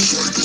It.